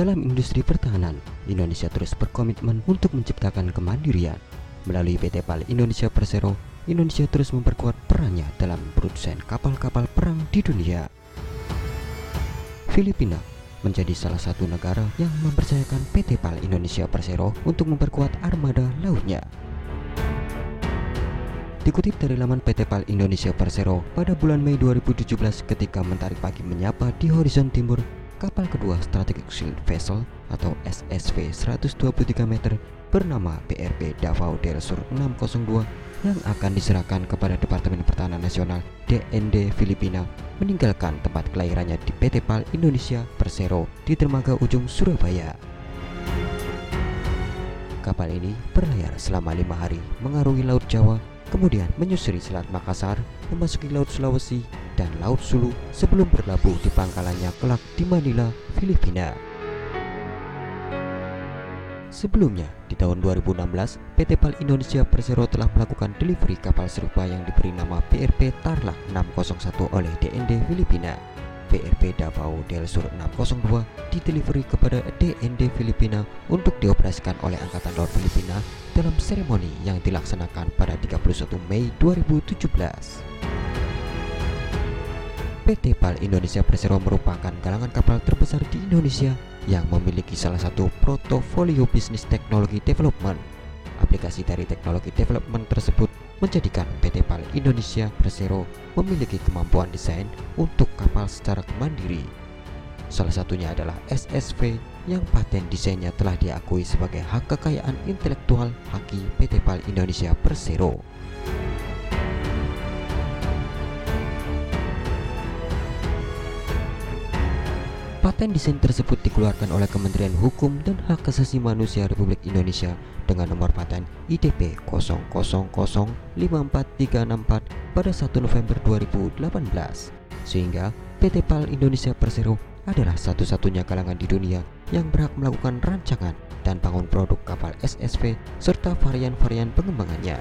Dalam industri pertahanan, Indonesia terus berkomitmen untuk menciptakan kemandirian. Melalui PT PAL Indonesia Persero, Indonesia terus memperkuat perannya dalam produsen kapal-kapal perang di dunia. Filipina menjadi salah satu negara yang mempercayakan PT PAL Indonesia Persero untuk memperkuat armada lautnya. Dikutip dari laman PT PAL Indonesia Persero pada bulan Mei 2017 ketika Mentari Pagi menyapa di horizon timur, kapal kedua Strategic Shield Vessel atau SSV 123 meter bernama BRP Davao del Sur 602 yang akan diserahkan kepada Departemen Pertahanan Nasional DND Filipina meninggalkan tempat kelahirannya di PT PAL Indonesia Persero di Dermaga Ujung Surabaya. Kapal ini berlayar selama lima hari mengarungi Laut Jawa kemudian menyusuri Selat Makassar, memasuki Laut Sulawesi dan Laut Sulu sebelum berlabuh di pangkalannya kelak di Manila, Filipina. Sebelumnya, di tahun 2016, PT PAL Indonesia Persero telah melakukan delivery kapal serupa yang diberi nama PRP Tarlac 601 oleh DND Filipina. PRP Davao del Sur 602 didelivery kepada DND Filipina untuk dioperasikan oleh Angkatan Laut Filipina dalam seremoni yang dilaksanakan pada 31 Mei 2017. PT PAL Indonesia Persero merupakan galangan kapal terbesar di Indonesia yang memiliki salah satu portofolio bisnis teknologi development. Aplikasi dari teknologi development tersebut menjadikan PT PAL Indonesia Persero memiliki kemampuan desain untuk kapal secara mandiri. Salah satunya adalah SSV yang paten desainnya telah diakui sebagai hak kekayaan intelektual Haki PT PAL Indonesia Persero. Paten desain tersebut dikeluarkan oleh Kementerian Hukum dan Hak Asasi Manusia Republik Indonesia dengan nomor paten IDP 00054364 pada 1 November 2018 sehingga PT PAL Indonesia Persero adalah satu-satunya kalangan di dunia yang berhak melakukan rancangan dan bangun produk kapal SSV serta varian-varian pengembangannya.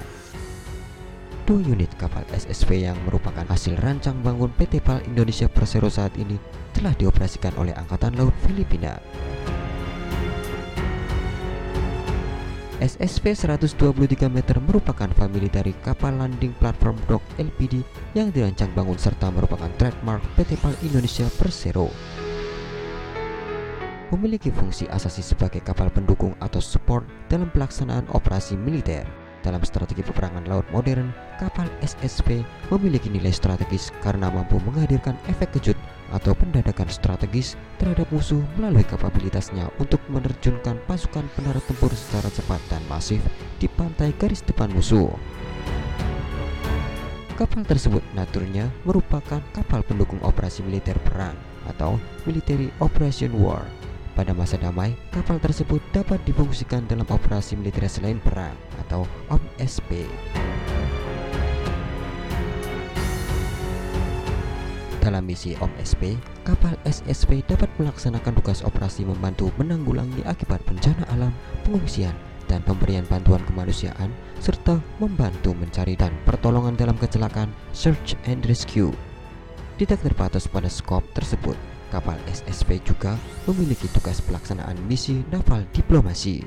Dua unit kapal SSV yang merupakan hasil rancang bangun PT PAL Indonesia Persero saat ini telah dioperasikan oleh Angkatan Laut Filipina. SSV 123 meter merupakan famili dari kapal landing platform dock LPD yang dirancang bangun serta merupakan trademark PT PAL Indonesia Persero. Memiliki fungsi asasi sebagai kapal pendukung atau support dalam pelaksanaan operasi militer. Dalam strategi peperangan laut modern, kapal SSV memiliki nilai strategis karena mampu menghadirkan efek kejut atau pendadakan strategis terhadap musuh melalui kapabilitasnya untuk menerjunkan pasukan penaruh tempur secara cepat dan masif di pantai garis depan musuh. Kapal tersebut naturnya merupakan kapal pendukung operasi militer perang atau Military Operation War pada masa damai, kapal tersebut dapat difungsikan dalam operasi militer selain perang atau OMSP. Dalam misi OMSP, kapal SSV dapat melaksanakan tugas operasi membantu menanggulangi akibat bencana alam, pengungsian, dan pemberian bantuan kemanusiaan, serta membantu mencari dan pertolongan dalam kecelakaan search and rescue. Tidak terbatas pada skop tersebut, kapal SSV juga memiliki tugas pelaksanaan misi naval diplomasi.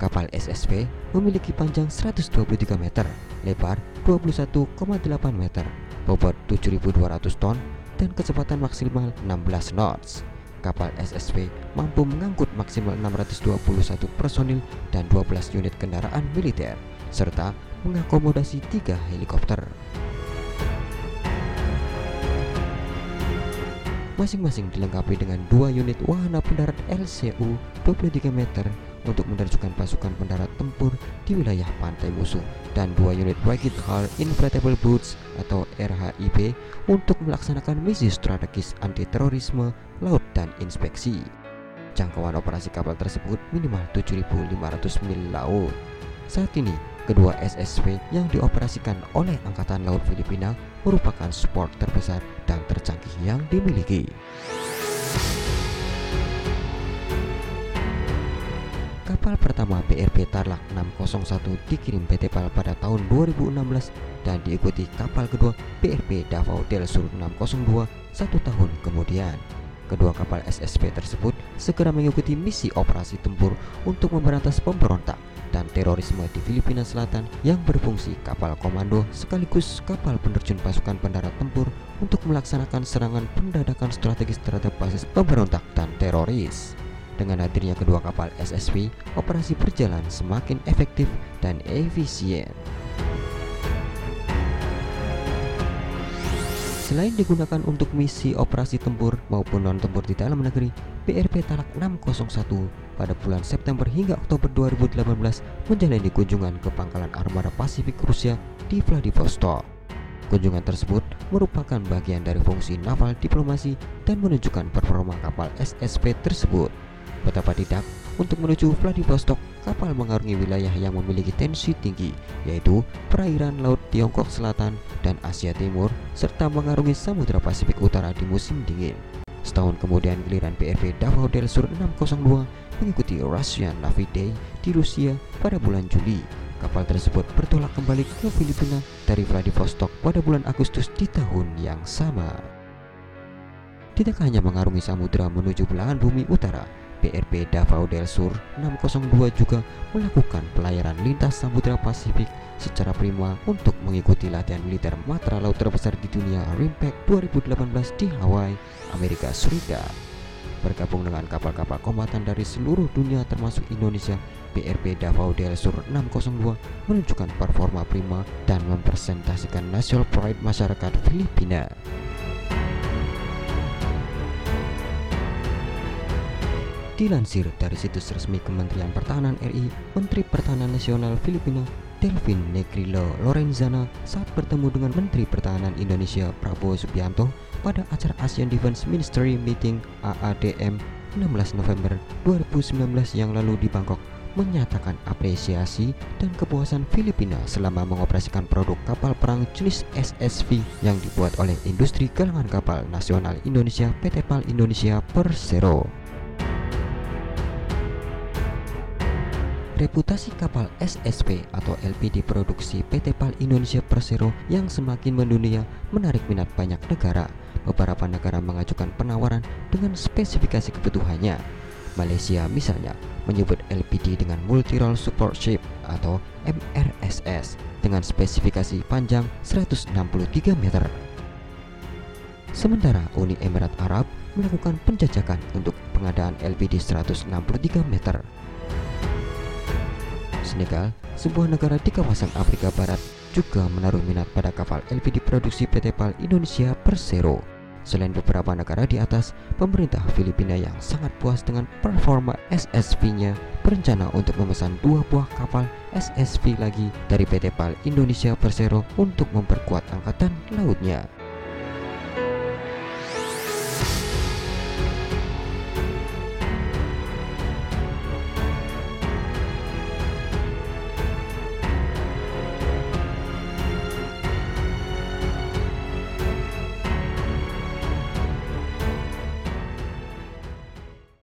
Kapal SSV memiliki panjang 123 meter, lebar 21,8 meter, bobot 7.200 ton, dan kecepatan maksimal 16 knots. Kapal SSV mampu mengangkut maksimal 621 personil dan 12 unit kendaraan militer, serta mengakomodasi tiga helikopter. Masing-masing dilengkapi dengan dua unit wahana pendarat LCU 23 meter untuk menerjunkan pasukan pendarat tempur di wilayah pantai musuh dan dua unit Rocket Hull Inflatable Boats atau RHIB untuk melaksanakan misi strategis anti terorisme laut dan inspeksi. Jangkauan operasi kapal tersebut minimal 7.500 mil laut. Saat ini, kedua SSV yang dioperasikan oleh Angkatan Laut Filipina merupakan support terbesar dan tercanggih yang dimiliki. Kapal pertama BRP Tarlak 601 dikirim PT PAL pada tahun 2016 dan diikuti kapal kedua BRP Davao del Sur 602 satu tahun kemudian. Kedua kapal SSP tersebut segera mengikuti misi operasi tempur untuk memberantas pemberontak dan terorisme di Filipina Selatan yang berfungsi kapal komando sekaligus kapal penerjun pasukan pendarat tempur untuk melaksanakan serangan pendadakan strategis terhadap basis pemberontak dan teroris. Dengan hadirnya kedua kapal SSV, operasi berjalan semakin efektif dan efisien. Selain digunakan untuk misi operasi tempur maupun non-tempur di dalam negeri, BRP Talak 601 pada bulan September hingga Oktober 2018 menjalani kunjungan ke pangkalan armada Pasifik Rusia di Vladivostok. Kunjungan tersebut merupakan bagian dari fungsi naval diplomasi dan menunjukkan performa kapal SSP tersebut. Betapa tidak, untuk menuju Vladivostok, kapal mengarungi wilayah yang memiliki tensi tinggi, yaitu perairan Laut Tiongkok Selatan dan Asia Timur, serta mengarungi Samudra Pasifik Utara di musim dingin. Setahun kemudian giliran PRV Davao del Sur 602 mengikuti Russian Navy Day di Rusia pada bulan Juli. Kapal tersebut bertolak kembali ke Filipina dari Vladivostok pada bulan Agustus di tahun yang sama. Tidak hanya mengarungi samudera menuju belahan bumi utara, BRP Davao del Sur 602 juga melakukan pelayaran lintas Samudra Pasifik secara prima untuk mengikuti latihan militer matra laut terbesar di dunia RIMPAC 2018 di Hawaii, Amerika Serikat. Bergabung dengan kapal-kapal kombatan dari seluruh dunia termasuk Indonesia, BRP Davao del Sur 602 menunjukkan performa prima dan mempresentasikan national pride masyarakat Filipina. Dilansir dari situs resmi Kementerian Pertahanan RI, Menteri Pertahanan Nasional Filipina Delvin Negrilo Lorenzana saat bertemu dengan Menteri Pertahanan Indonesia Prabowo Subianto pada acara ASEAN Defense Ministry Meeting AADM 16 November 2019 yang lalu di Bangkok menyatakan apresiasi dan kepuasan Filipina selama mengoperasikan produk kapal perang jenis SSV yang dibuat oleh industri galangan kapal nasional Indonesia PT PAL Indonesia Persero. Reputasi kapal SSP atau LPD produksi PT PAL Indonesia Persero yang semakin mendunia menarik minat banyak negara. Beberapa negara mengajukan penawaran dengan spesifikasi kebutuhannya. Malaysia misalnya menyebut LPD dengan Multi Role Support Ship atau MRSS dengan spesifikasi panjang 163 meter. Sementara Uni Emirat Arab melakukan penjajakan untuk pengadaan LPD 163 meter. Senegal, sebuah negara di kawasan Afrika Barat, juga menaruh minat pada kapal LPG produksi PT PAL Indonesia Persero. Selain beberapa negara di atas, pemerintah Filipina yang sangat puas dengan performa SSV-nya berencana untuk memesan dua buah kapal SSV lagi dari PT PAL Indonesia Persero untuk memperkuat angkatan lautnya.